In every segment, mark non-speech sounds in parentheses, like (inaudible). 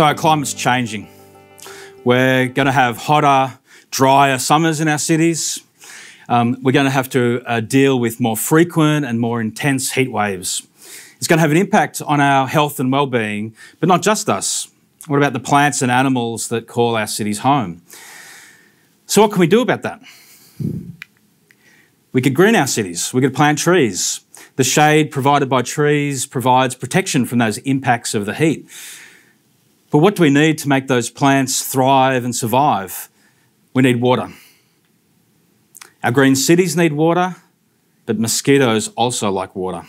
So our climate's changing. We're going to have hotter, drier summers in our cities. Um, we're going to have to uh, deal with more frequent and more intense heat waves. It's going to have an impact on our health and well-being, but not just us. What about the plants and animals that call our cities home? So what can we do about that? We could green our cities. We could plant trees. The shade provided by trees provides protection from those impacts of the heat. But what do we need to make those plants thrive and survive? We need water. Our green cities need water, but mosquitoes also like water.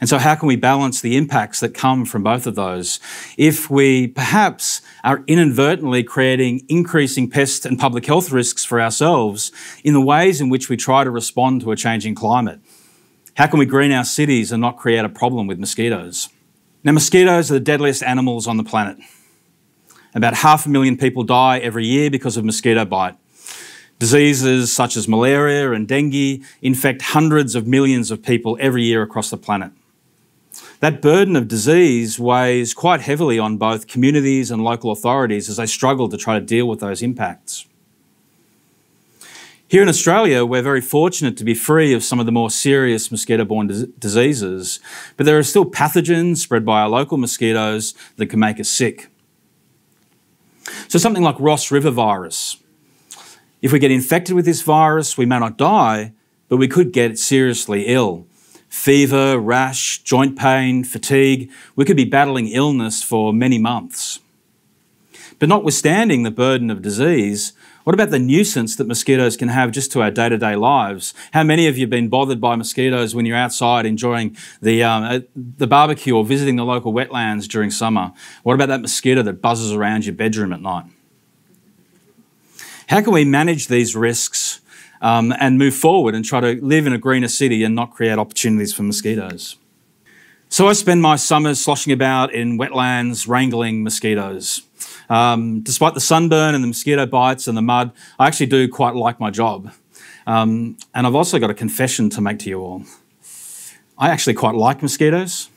And so, how can we balance the impacts that come from both of those if we perhaps are inadvertently creating increasing pest and public health risks for ourselves in the ways in which we try to respond to a changing climate? How can we green our cities and not create a problem with mosquitoes? Now, mosquitoes are the deadliest animals on the planet. About half a million people die every year because of mosquito bite. Diseases such as malaria and dengue infect hundreds of millions of people every year across the planet. That burden of disease weighs quite heavily on both communities and local authorities as they struggle to try to deal with those impacts. Here in Australia, we're very fortunate to be free of some of the more serious mosquito borne dis diseases, but there are still pathogens spread by our local mosquitoes that can make us sick. So, something like Ross River virus. If we get infected with this virus, we may not die, but we could get seriously ill. Fever, rash, joint pain, fatigue, we could be battling illness for many months. But notwithstanding the burden of disease, what about the nuisance that mosquitoes can have just to our day to day lives? How many of you have been bothered by mosquitoes when you're outside enjoying the, um, uh, the barbecue or visiting the local wetlands during summer? What about that mosquito that buzzes around your bedroom at night? How can we manage these risks um, and move forward and try to live in a greener city and not create opportunities for mosquitoes? So I spend my summers sloshing about in wetlands wrangling mosquitoes. Um, despite the sunburn and the mosquito bites and the mud, I actually do quite like my job. Um, and I've also got a confession to make to you all. I actually quite like mosquitoes.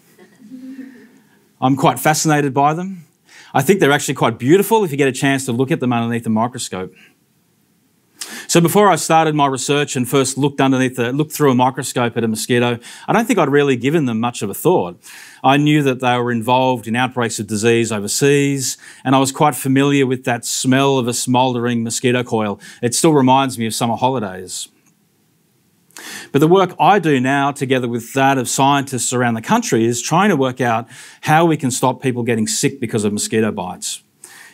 I'm quite fascinated by them. I think they're actually quite beautiful if you get a chance to look at them underneath the microscope. So before I started my research and first looked underneath the, looked through a microscope at a mosquito, I don't think I'd really given them much of a thought. I knew that they were involved in outbreaks of disease overseas, and I was quite familiar with that smell of a smouldering mosquito coil. It still reminds me of summer holidays. But the work I do now, together with that of scientists around the country, is trying to work out how we can stop people getting sick because of mosquito bites.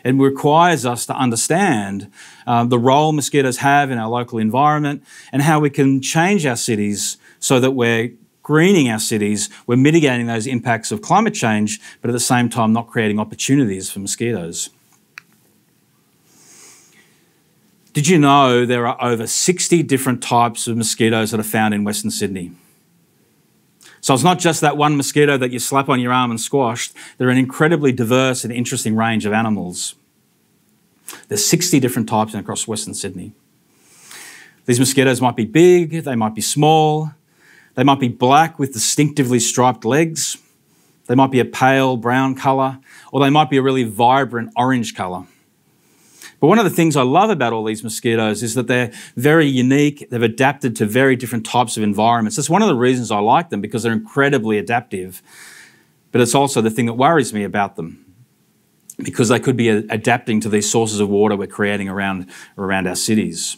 It requires us to understand uh, the role mosquitoes have in our local environment and how we can change our cities so that we're greening our cities, we're mitigating those impacts of climate change, but at the same time not creating opportunities for mosquitoes. Did you know there are over 60 different types of mosquitoes that are found in Western Sydney? So it's not just that one mosquito that you slap on your arm and squashed. They're an incredibly diverse and interesting range of animals. There's 60 different types across Western Sydney. These mosquitoes might be big, they might be small, they might be black with distinctively striped legs, they might be a pale brown colour, or they might be a really vibrant orange colour. But one of the things I love about all these mosquitoes is that they're very unique. They've adapted to very different types of environments. That's one of the reasons I like them because they're incredibly adaptive. But it's also the thing that worries me about them because they could be adapting to these sources of water we're creating around, around our cities.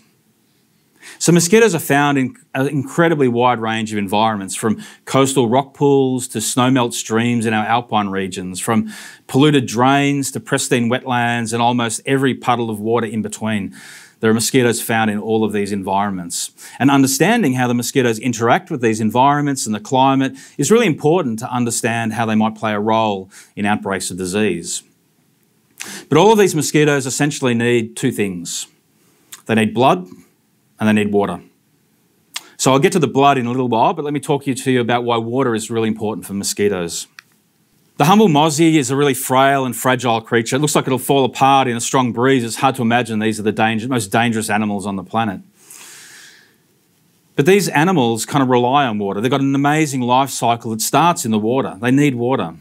So mosquitoes are found in an incredibly wide range of environments, from coastal rock pools to snowmelt streams in our alpine regions, from polluted drains to pristine wetlands and almost every puddle of water in between. There are mosquitoes found in all of these environments. And understanding how the mosquitoes interact with these environments and the climate is really important to understand how they might play a role in outbreaks of disease. But all of these mosquitoes essentially need two things. They need blood and they need water. So I'll get to the blood in a little while, but let me talk to you about why water is really important for mosquitoes. The humble mozzie is a really frail and fragile creature. It looks like it'll fall apart in a strong breeze. It's hard to imagine these are the danger, most dangerous animals on the planet. But these animals kind of rely on water. They've got an amazing life cycle that starts in the water. They need water.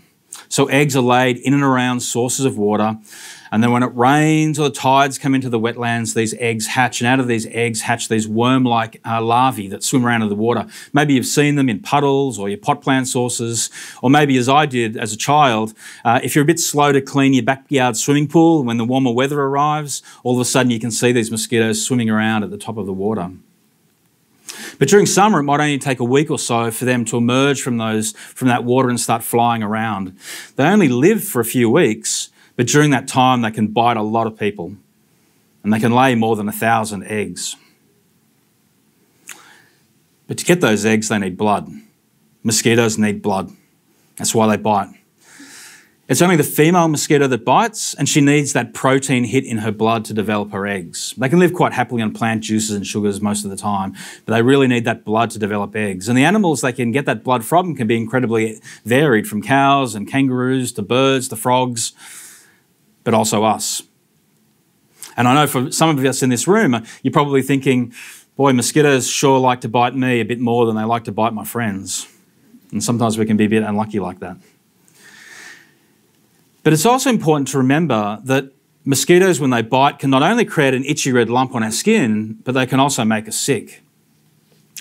So So eggs are laid in and around sources of water. And then when it rains or the tides come into the wetlands, these eggs hatch, and out of these eggs hatch these worm-like uh, larvae that swim around in the water. Maybe you've seen them in puddles or your pot plant sources, or maybe as I did as a child, uh, if you're a bit slow to clean your backyard swimming pool when the warmer weather arrives, all of a sudden you can see these mosquitoes swimming around at the top of the water. But during summer, it might only take a week or so for them to emerge from those from that water and start flying around. They only live for a few weeks, but during that time, they can bite a lot of people and they can lay more than a thousand eggs. But to get those eggs, they need blood. Mosquitoes need blood. That's why they bite. It's only the female mosquito that bites, and she needs that protein hit in her blood to develop her eggs. They can live quite happily on plant juices and sugars most of the time, but they really need that blood to develop eggs. And the animals they can get that blood from can be incredibly varied from cows and kangaroos to birds to frogs, but also us. And I know for some of us in this room, you're probably thinking, boy, mosquitoes sure like to bite me a bit more than they like to bite my friends. And sometimes we can be a bit unlucky like that. But it's also important to remember that mosquitoes, when they bite, can not only create an itchy red lump on our skin, but they can also make us sick.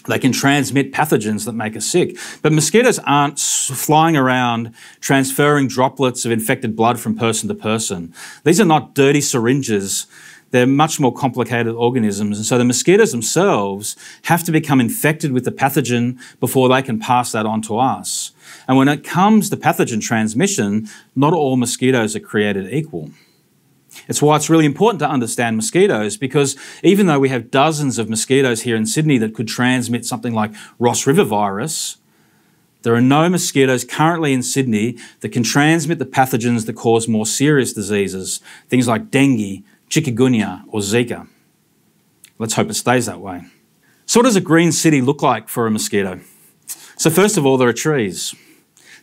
They can transmit pathogens that make us sick. But mosquitoes aren't flying around transferring droplets of infected blood from person to person. These are not dirty syringes. They're much more complicated organisms. And so the mosquitoes themselves have to become infected with the pathogen before they can pass that on to us. And when it comes to pathogen transmission, not all mosquitoes are created equal. It's why it's really important to understand mosquitoes because even though we have dozens of mosquitoes here in Sydney that could transmit something like Ross River virus, there are no mosquitoes currently in Sydney that can transmit the pathogens that cause more serious diseases, things like dengue, chikungunya, or Zika. Let's hope it stays that way. So, what does a green city look like for a mosquito? So, first of all, there are trees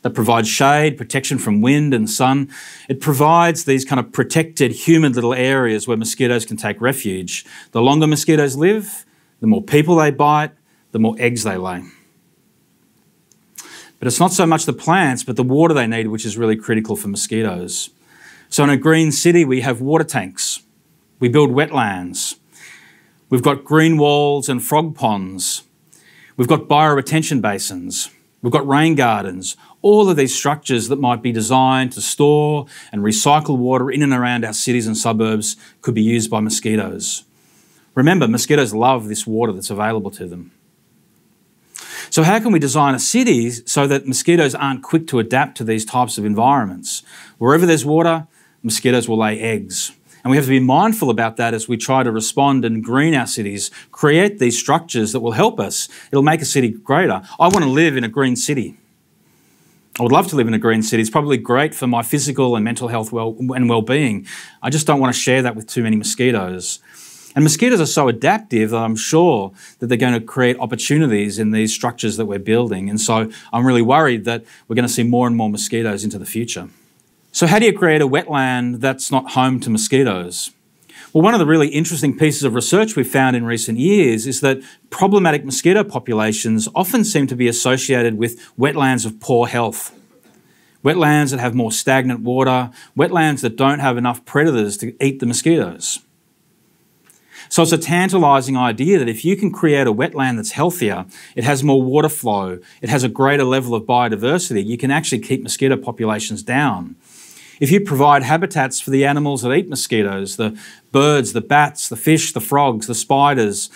that provides shade, protection from wind and sun. It provides these kind of protected, humid little areas where mosquitoes can take refuge. The longer mosquitoes live, the more people they bite, the more eggs they lay. But it's not so much the plants, but the water they need, which is really critical for mosquitoes. So in a green city, we have water tanks. We build wetlands. We've got green walls and frog ponds. We've got bioretention basins. We've got rain gardens, all of these structures that might be designed to store and recycle water in and around our cities and suburbs could be used by mosquitoes. Remember, mosquitoes love this water that's available to them. So, how can we design a city so that mosquitoes aren't quick to adapt to these types of environments? Wherever there's water, mosquitoes will lay eggs. And we have to be mindful about that as we try to respond and green our cities, create these structures that will help us. It'll make a city greater. I want to live in a green city. I would love to live in a green city. It's probably great for my physical and mental health well, and well-being. I just don't want to share that with too many mosquitoes. And mosquitoes are so adaptive that I'm sure that they're going to create opportunities in these structures that we're building. And so I'm really worried that we're going to see more and more mosquitoes into the future. So, how do you create a wetland that's not home to mosquitoes? Well, one of the really interesting pieces of research we've found in recent years is that problematic mosquito populations often seem to be associated with wetlands of poor health. Wetlands that have more stagnant water, wetlands that don't have enough predators to eat the mosquitoes. So it's a tantalising idea that if you can create a wetland that's healthier, it has more water flow, it has a greater level of biodiversity, you can actually keep mosquito populations down. If you provide habitats for the animals that eat mosquitoes, the birds, the bats, the fish, the frogs, the spiders,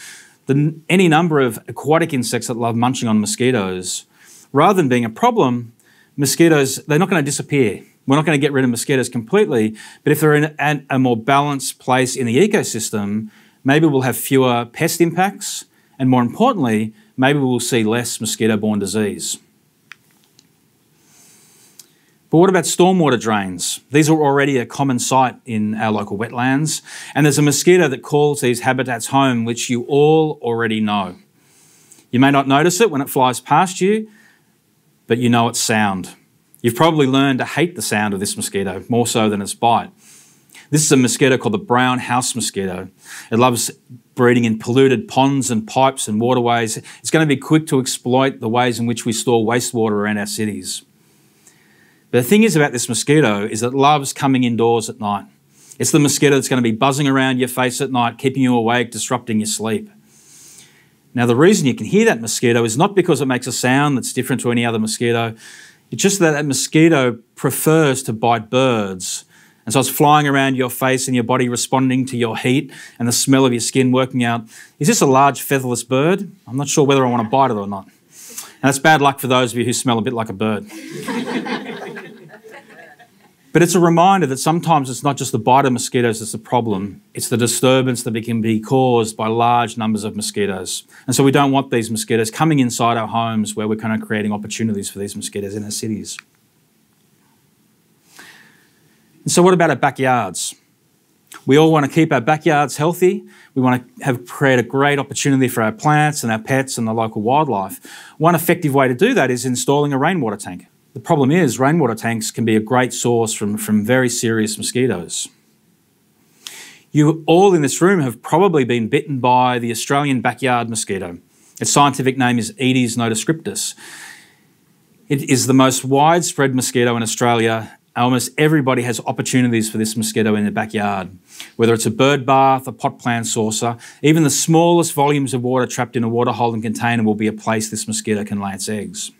the, any number of aquatic insects that love munching on mosquitoes, rather than being a problem, mosquitoes, they're not going to disappear. We're not going to get rid of mosquitoes completely, but if they're in a, more balanced place in the ecosystem, maybe we'll have fewer pest impacts, and more importantly, maybe we'll see less mosquito borne disease. But what about stormwater drains? These are already a common sight in our local wetlands, and there's a mosquito that calls these habitats home, which you all already know. You may not notice it when it flies past you, but you know its sound. You've probably learned to hate the sound of this mosquito more so than its bite. This is a mosquito called the brown house mosquito. It loves breeding in polluted ponds and pipes and waterways. It's going to be quick to exploit the ways in which we store wastewater around our cities. But the thing is about this mosquito is it loves coming indoors at night. It's the mosquito that's going to be buzzing around your face at night, keeping you awake, disrupting your sleep. Now, the reason you can hear that mosquito is not because it makes a sound that's different to any other mosquito. It's just that that mosquito prefers to bite birds. And so it's flying around your face and your body responding to your heat and the smell of your skin, working out is this a large featherless bird? I'm not sure whether I want to bite it or not. And that's bad luck for those of you who smell a bit like a bird. (laughs) But it's a reminder that sometimes it's not just the bite of mosquitoes that's the problem, it's the disturbance that can be caused by large numbers of mosquitoes. And so we don't want these mosquitoes coming inside our homes where we're kind of creating opportunities for these mosquitoes in our cities. And so, what about our backyards? We all want to keep our backyards healthy. We want to have create a great opportunity for our plants and our pets and the local wildlife. One effective way to do that is installing a rainwater tank. The problem is, rainwater tanks can be a great source from, from very serious mosquitoes. You all in this room have probably been bitten by the Australian backyard mosquito. Its scientific name is Aedes notoscriptus. It is the most widespread mosquito in Australia. Almost everybody has opportunities for this mosquito in their backyard. Whether it's a bird bath, a pot plant saucer, even the smallest volumes of water trapped in a water holding container will be a place this mosquito can lay its eggs.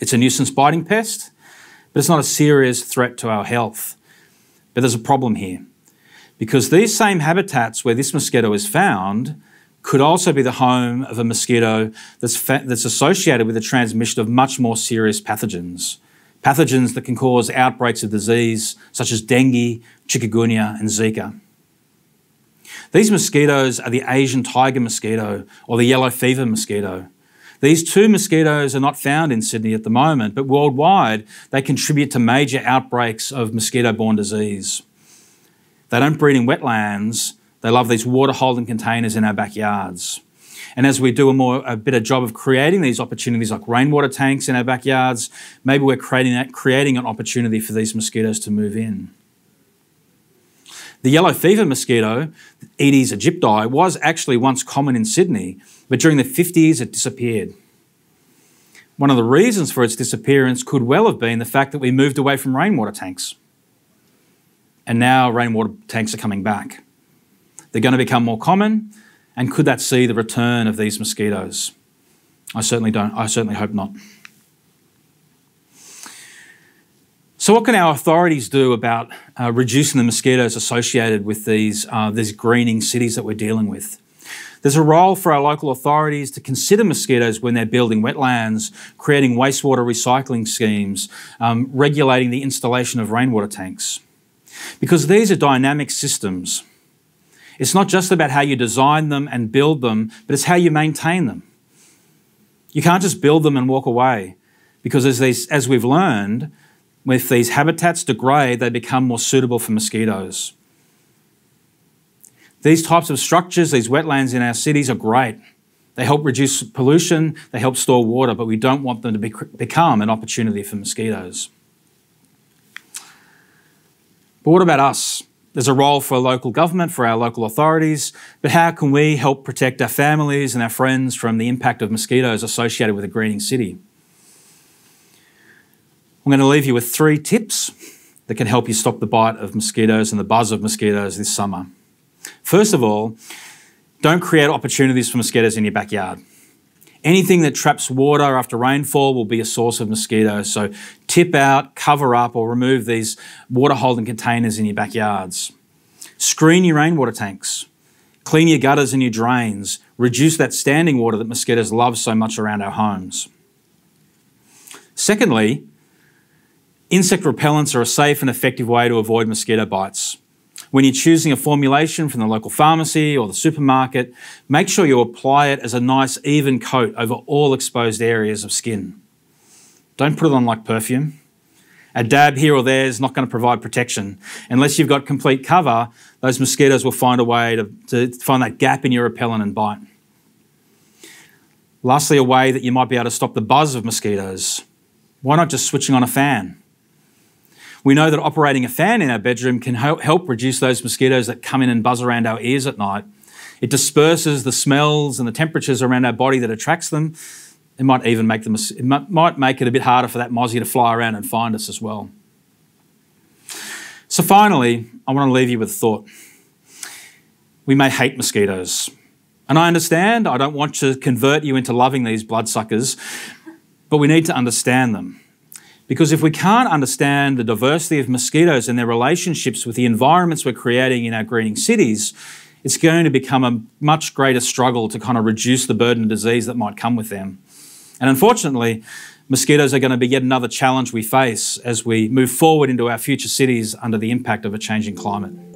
It's a nuisance biting pest, but it's not a serious threat to our health. But there's a problem here because these same habitats where this mosquito is found could also be the home of a mosquito that's, that's associated with the transmission of much more serious pathogens. Pathogens that can cause outbreaks of disease such as dengue, chikungunya, and Zika. These mosquitoes are the Asian tiger mosquito or the yellow fever mosquito. These two mosquitoes are not found in Sydney at the moment, but worldwide they contribute to major outbreaks of mosquito borne disease. They don't breed in wetlands, they love these water holding containers in our backyards. And as we do a more a better job of creating these opportunities like rainwater tanks in our backyards, maybe we're creating that, creating an opportunity for these mosquitoes to move in. The yellow fever mosquito, Aedes aegypti, was actually once common in Sydney, but during the 50s it disappeared. One of the reasons for its disappearance could well have been the fact that we moved away from rainwater tanks. And now rainwater tanks are coming back. They're going to become more common, and could that see the return of these mosquitoes? I certainly don't. I certainly hope not. So, what can our authorities do about uh, reducing the mosquitoes associated with these, uh, these greening cities that we're dealing with? There's a role for our local authorities to consider mosquitoes when they're building wetlands, creating wastewater recycling schemes, um, regulating the installation of rainwater tanks. Because these are dynamic systems. It's not just about how you design them and build them, but it's how you maintain them. You can't just build them and walk away, because as, as we've learned, if these habitats degrade, they become more suitable for mosquitoes. These types of structures, these wetlands in our cities, are great. They help reduce pollution, they help store water, but we don't want them to be, become an opportunity for mosquitoes. But what about us? There's a role for local government, for our local authorities, but how can we help protect our families and our friends from the impact of mosquitoes associated with a greening city? I'm going to leave you with three tips that can help you stop the bite of mosquitoes and the buzz of mosquitoes this summer. First of all, don't create opportunities for mosquitoes in your backyard. Anything that traps water after rainfall will be a source of mosquitoes. So tip out, cover up, or remove these water holding containers in your backyards. Screen your rainwater tanks. Clean your gutters and your drains. Reduce that standing water that mosquitoes love so much around our homes. Secondly, Insect repellents are a safe and effective way to avoid mosquito bites. When you're choosing a formulation from the local pharmacy or the supermarket, make sure you apply it as a nice even coat over all exposed areas of skin. Don't put it on like perfume. A dab here or there is not going to provide protection. Unless you've got complete cover, those mosquitoes will find a way to, to find that gap in your repellent and bite. Lastly, a way that you might be able to stop the buzz of mosquitoes. Why not just switching on a fan? We know that operating a fan in our bedroom can help reduce those mosquitoes that come in and buzz around our ears at night. It disperses the smells and the temperatures around our body that attracts them. It might even make them, it might make it a bit harder for that mozzie to fly around and find us as well. So finally, I want to leave you with a thought. We may hate mosquitoes. And I understand, I don't want to convert you into loving these bloodsuckers, but we need to understand them. Because if we can't understand the diversity of mosquitoes and their relationships with the environments we're creating in our greening cities, it's going to become a much greater struggle to kind of reduce the burden of disease that might come with them. And unfortunately, mosquitoes are going to be yet another challenge we face as we move forward into our future cities under the impact of a changing climate.